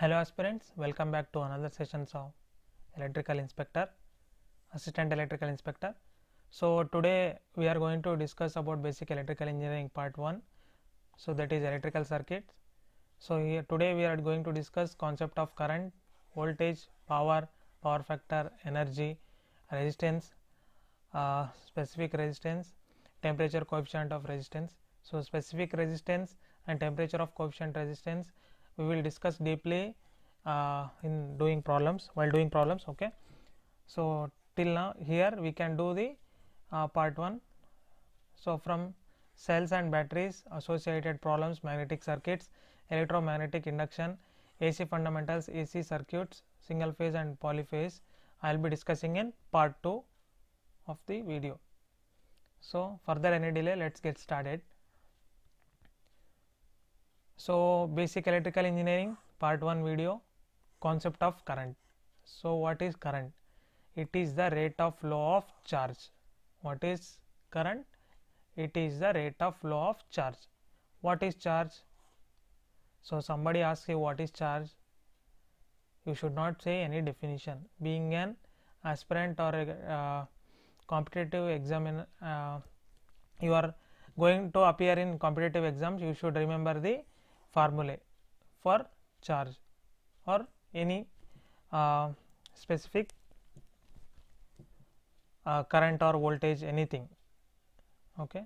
Hello aspirants, welcome back to another session of electrical inspector, assistant electrical inspector. So today we are going to discuss about basic electrical engineering part 1. So that is electrical circuits. So here today we are going to discuss concept of current, voltage, power, power factor, energy, resistance, uh, specific resistance, temperature coefficient of resistance. So specific resistance and temperature of coefficient resistance we will discuss deeply uh, in doing problems while doing problems okay? So till now here we can do the uh, part 1 so from cells and batteries associated problems magnetic circuits electromagnetic induction ac fundamentals ac circuits single phase and polyphase. I will be discussing in part 2 of the video. So further any delay let's get started so basic electrical engineering part 1 video concept of current. So what is current? It is the rate of flow of charge. What is current? It is the rate of flow of charge. What is charge? So somebody asks you what is charge? You should not say any definition. Being an aspirant or a uh, competitive examiner uh, you are going to appear in competitive exams you should remember the formulae for charge or any uh, specific uh, current or voltage anything. Okay.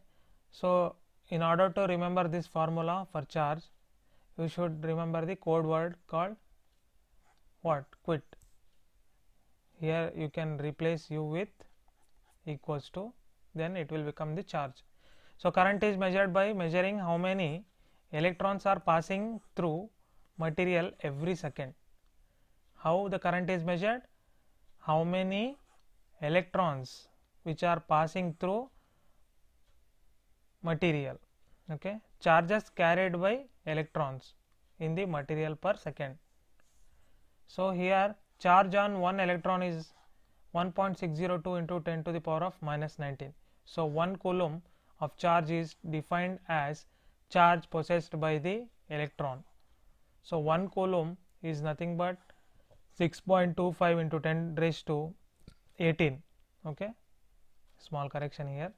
So in order to remember this formula for charge you should remember the code word called what? Quit. Here you can replace u with equals to then it will become the charge. So current is measured by measuring how many electrons are passing through material every second. How the current is measured? How many electrons which are passing through material okay? Charges carried by electrons in the material per second. So here charge on one electron is 1.602 into 10 to the power of minus 19 so 1 coulomb of charge is defined as charge possessed by the electron. So, 1 coulomb is nothing but 6.25 into 10 raised to 18 okay? Small correction here.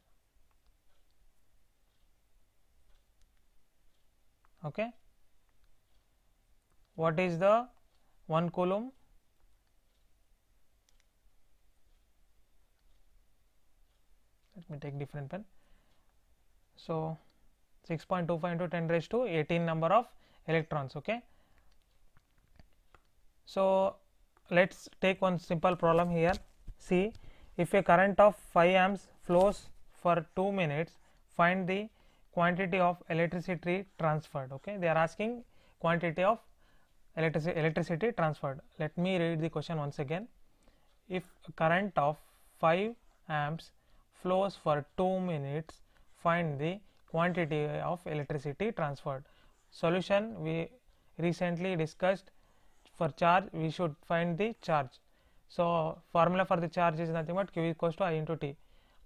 Okay? What is the 1 coulomb? Let me take different pen. So 6.25 into 10 raised to 18 number of electrons okay? So let's take one simple problem here. See if a current of 5 amps flows for 2 minutes find the quantity of electricity transferred okay? They are asking quantity of electricity electricity transferred. Let me read the question once again. If current of 5 amps flows for 2 minutes find the quantity of electricity transferred. Solution we recently discussed for charge we should find the charge. So, formula for the charge is nothing but q equals to I into T.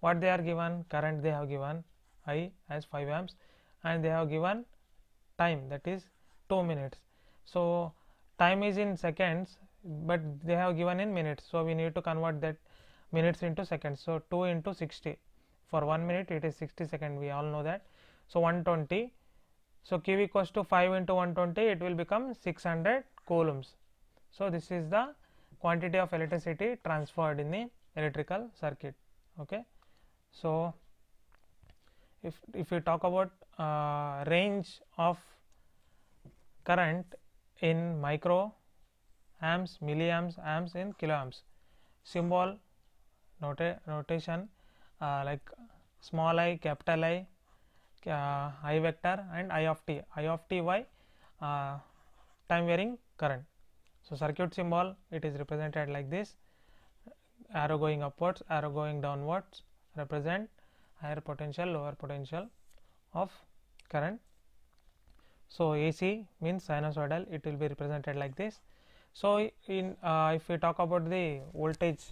What they are given current they have given I as 5 amps and they have given time that is 2 minutes. So, time is in seconds but they have given in minutes. So, we need to convert that minutes into seconds. So, 2 into 60 for 1 minute it is 60 second we all know that so 120 so q equals to 5 into 120 it will become 600 coulombs. So this is the quantity of electricity transferred in the electrical circuit. Okay? So if if we talk about uh, range of current in micro amps milliamps amps in kiloamps. Symbol nota notation uh, like small i capital i uh, i vector and i of t. I of t y uh, time varying current. So circuit symbol it is represented like this. Arrow going upwards arrow going downwards represent higher potential lower potential of current. So ac means sinusoidal it will be represented like this. So in uh, if we talk about the voltage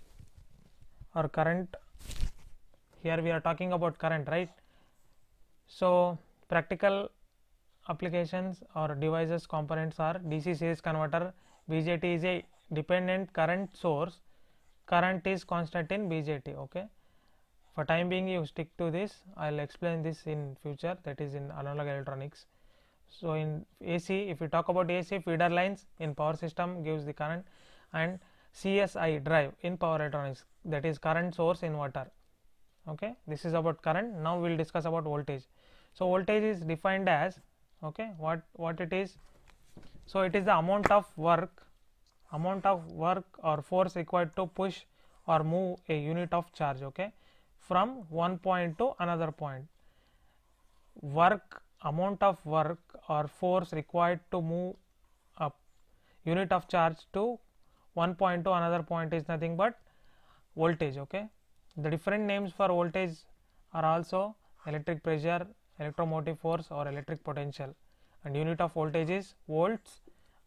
or current here we are talking about current right so practical applications or devices components are DC series converter BJT is a dependent current source. Current is constant in BJT okay? For time being you stick to this. I will explain this in future that is in analog electronics. So in AC if we talk about AC feeder lines in power system gives the current and CSI drive in power electronics that is current source inverter okay this is about current now we will discuss about voltage. So voltage is defined as okay what what it is? So it is the amount of work amount of work or force required to push or move a unit of charge okay from one point to another point. Work amount of work or force required to move a unit of charge to one point to another point is nothing but voltage okay the different names for voltage are also electric pressure electromotive force or electric potential. And unit of voltage is volts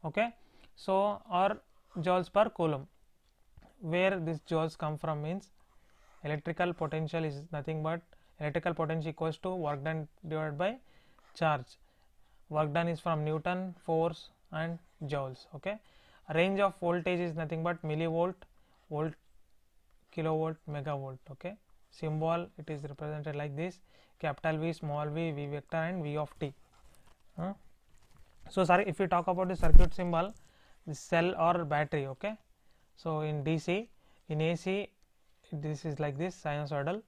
okay? So or joules per coulomb. Where this joules come from means electrical potential is nothing but electrical potential equals to work done divided by charge. Work done is from newton force and joules okay? Range of voltage is nothing but millivolt volt kilovolt megavolt okay? Symbol it is represented like this. Capital V small v v vector and v of t so sorry if we talk about the circuit symbol the cell or battery okay? So in DC in AC this is like this sinusoidal.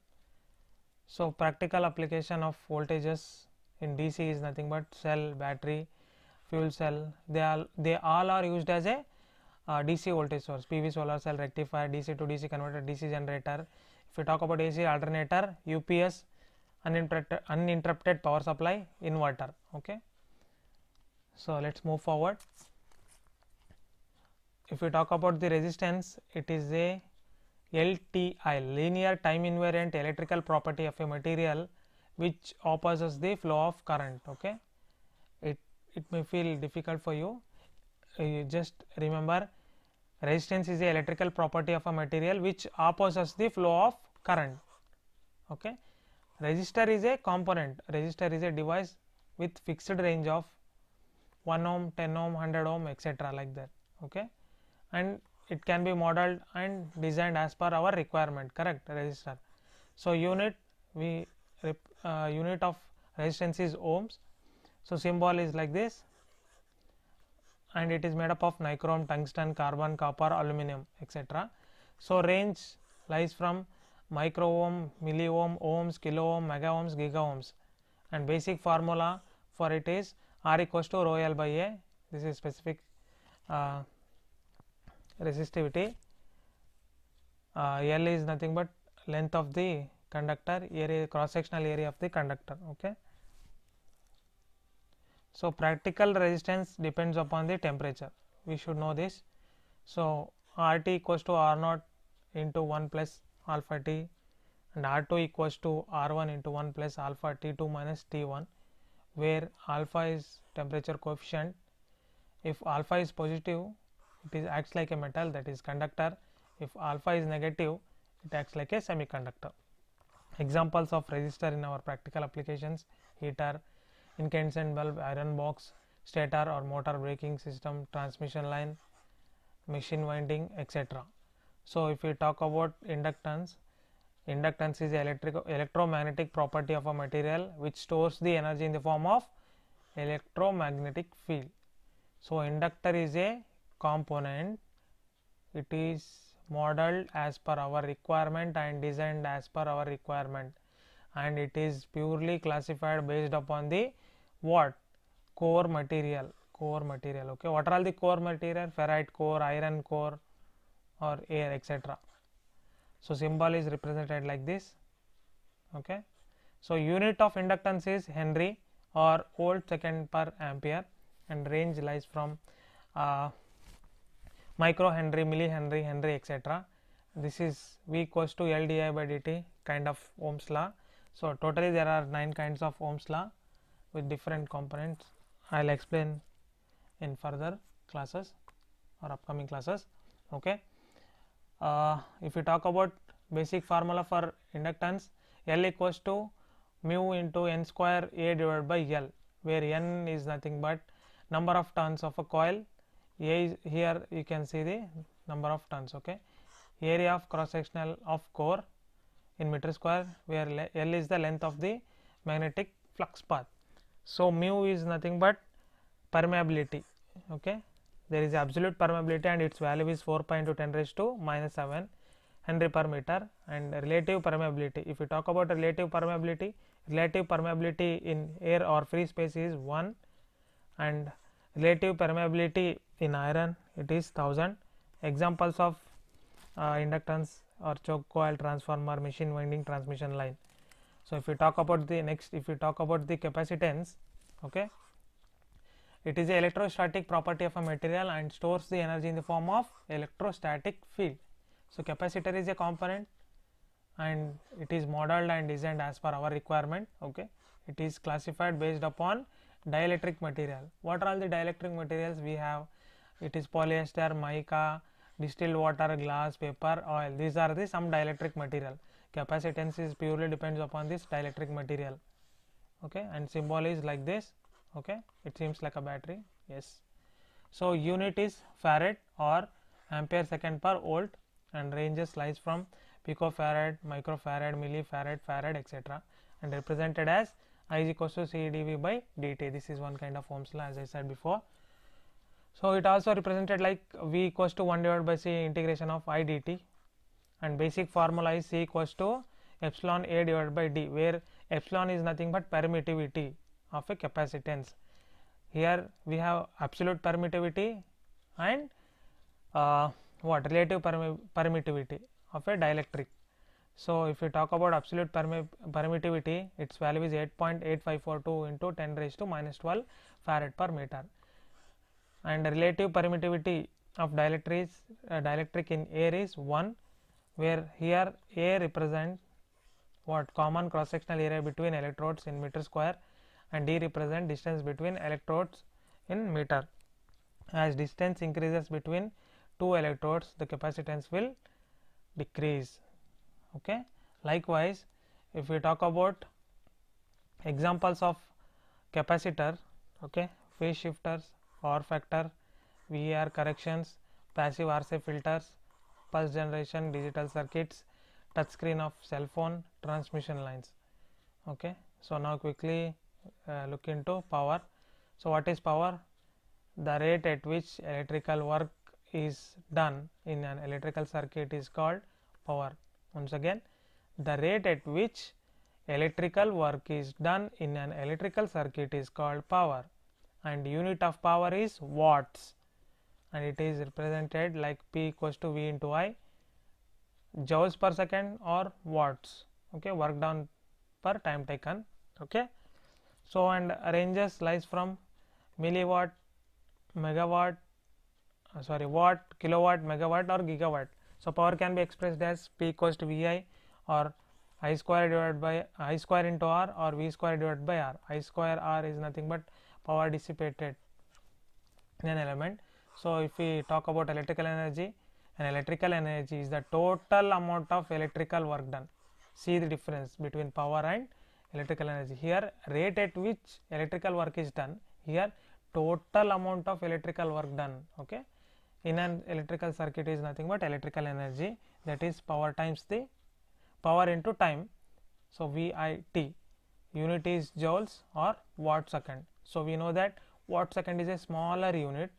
So practical application of voltages in DC is nothing but cell battery fuel cell. They all they all are used as a uh, DC voltage source PV solar cell rectifier DC to DC converter DC generator. If we talk about AC alternator UPS uninterrupted, uninterrupted power supply inverter okay? So let's move forward. If we talk about the resistance it is a LTI linear time invariant electrical property of a material which opposes the flow of current okay? It it may feel difficult for you. Uh, you just remember resistance is the electrical property of a material which opposes the flow of current. Okay? Resistor is a component. Resistor is a device with fixed range of 1 ohm 10 ohm 100 ohm etc like that. Okay? And it can be modeled and designed as per our requirement. Correct? Resistor. So unit we uh, unit of resistance is ohms. So symbol is like this and it is made up of nichrome tungsten carbon copper aluminum etc so range lies from micro ohm milli ohm ohms kilo ohm mega ohms giga ohms and basic formula for it is r equals to rho l by a. This is specific uh, resistivity. Uh, l is nothing but length of the conductor area cross sectional area of the conductor okay so practical resistance depends upon the temperature. We should know this. So rt equals to r naught into 1 plus alpha t and r2 equals to r1 into 1 plus alpha t2 minus t1 where alpha is temperature coefficient. If alpha is positive it is acts like a metal that is conductor. If alpha is negative it acts like a semiconductor. Examples of resistor in our practical applications heater incandescent bulb iron box stator or motor braking system transmission line machine winding etc so if we talk about inductance inductance is electric electromagnetic property of a material which stores the energy in the form of electromagnetic field. So inductor is a component. It is modeled as per our requirement and designed as per our requirement. And it is purely classified based upon the what? Core material. Core material okay? What are all the core material? Ferrite core iron core or air etc so symbol is represented like this okay? So unit of inductance is henry or volt second per ampere and range lies from uh, micro henry milli henry henry etc this is v equals to l di by dt kind of ohms law. So totally there are nine kinds of ohms law with different components. I'll explain in further classes or upcoming classes okay? Uh, if we talk about basic formula for inductance L equals to mu into n square A divided by L where n is nothing but number of turns of a coil. A is here you can see the number of turns okay? Area of cross sectional of core in meter square where L is the length of the magnetic flux path. So, mu is nothing but permeability okay? There is absolute permeability and its value is 4 pi 10 raised to minus 7 Henry per meter and relative permeability. If we talk about relative permeability relative permeability in air or free space is 1 and relative permeability in iron it is 1000 examples of uh, inductance or choke coil transformer machine winding transmission line so if we talk about the next if we talk about the capacitance okay it is a electrostatic property of a material and stores the energy in the form of electrostatic field. So capacitor is a component and it is modeled and designed as per our requirement okay. It is classified based upon dielectric material. What are all the dielectric materials we have? It is polyester mica distilled water glass paper oil. These are the some dielectric material. Capacitance is purely depends upon this dielectric material. Okay? And symbol is like this. Okay? It seems like a battery. Yes. So unit is farad or ampere second per volt and ranges lies from picofarad microfarad millifarad farad etc and represented as i is equals to c dv by dt this is one kind of ohms law as i said before so it also represented like v equals to 1 divided by c integration of i dt and basic formula is c equals to epsilon a divided by d where epsilon is nothing but permittivity of a capacitance. Here we have absolute permittivity and uh, what? Relative permittivity of a dielectric. So if we talk about absolute permittivity its value is 8.8542 into 10 raised to minus 12 farad per meter and relative permittivity of dielectric uh, dielectric in air is 1 where here A represents what common cross sectional area between electrodes in meter square and D represent distance between electrodes in meter. As distance increases between two electrodes the capacitance will decrease. Okay. Likewise, if we talk about examples of capacitor, okay, phase shifters, power factor, VAR corrections, passive RC filters, pulse generation, digital circuits, touch screen of cell phone, transmission lines. Okay. So, now quickly uh, look into power. So, what is power? The rate at which electrical work is done in an electrical circuit is called power. Once again, the rate at which electrical work is done in an electrical circuit is called power and unit of power is watts. And it is represented like P equals to V into I joules per second or watts. Okay work done per time taken. Okay. So and ranges lies from milliwatt megawatt uh, sorry watt kilowatt megawatt or gigawatt. So power can be expressed as p equals to vi or i square divided by i square into r or v square divided by r. I square r is nothing but power dissipated in an element. So if we talk about electrical energy an electrical energy is the total amount of electrical work done. See the difference between power and electrical energy. Here rate at which electrical work is done. Here total amount of electrical work done okay? In an electrical circuit is nothing but electrical energy. That is power times the power into time. So vit unit is joules or watt second so we know that watt second is a smaller unit.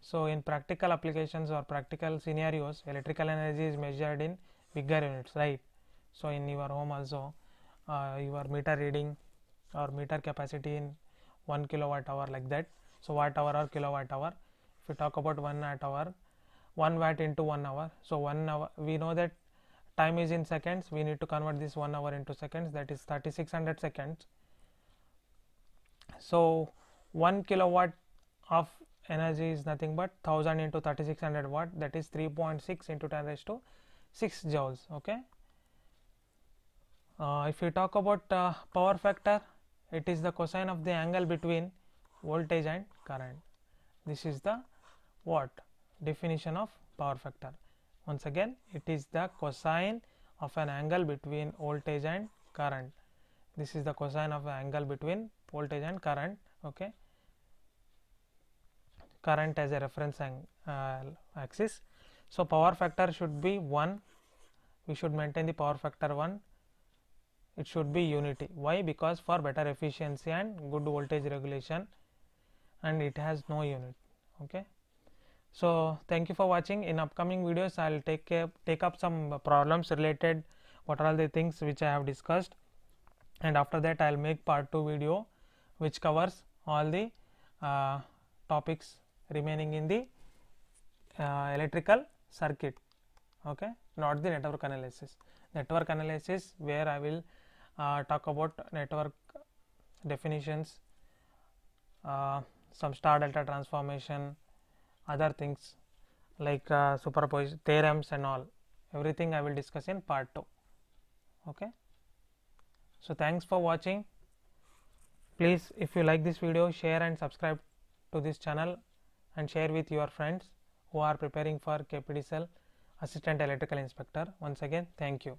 So in practical applications or practical scenarios electrical energy is measured in bigger units right? So in your home also uh, your meter reading or meter capacity in 1 kilowatt hour like that. So watt hour or kilowatt hour. If we talk about 1 watt hour 1 watt into 1 hour. So 1 hour we know that time is in seconds. We need to convert this 1 hour into seconds. That is 3600 seconds so 1 kilowatt of energy is nothing but 1000 into 3600 watt that is 3.6 into 10 raised to 6 joules okay? Uh, if we talk about uh, power factor it is the cosine of the angle between voltage and current. This is the what? Definition of power factor. Once again it is the cosine of an angle between voltage and current. This is the cosine of an angle between voltage and current okay? Current as a reference uh, axis. So power factor should be 1 we should maintain the power factor 1 it should be unity. Why? Because for better efficiency and good voltage regulation and it has no unit okay? So thank you for watching. In upcoming videos i'll take a, take up some problems related what are all the things which i have discussed. And after that i'll make part 2 video which covers all the uh, topics remaining in the uh, electrical circuit. Okay? Not the network analysis. Network analysis where i will uh, talk about network definitions uh, some star delta transformation other things like uh, superposition theorems and all. Everything i will discuss in part 2 okay? So thanks for watching please if you like this video share and subscribe to this channel and share with your friends who are preparing for KPTCL assistant electrical inspector. Once again thank you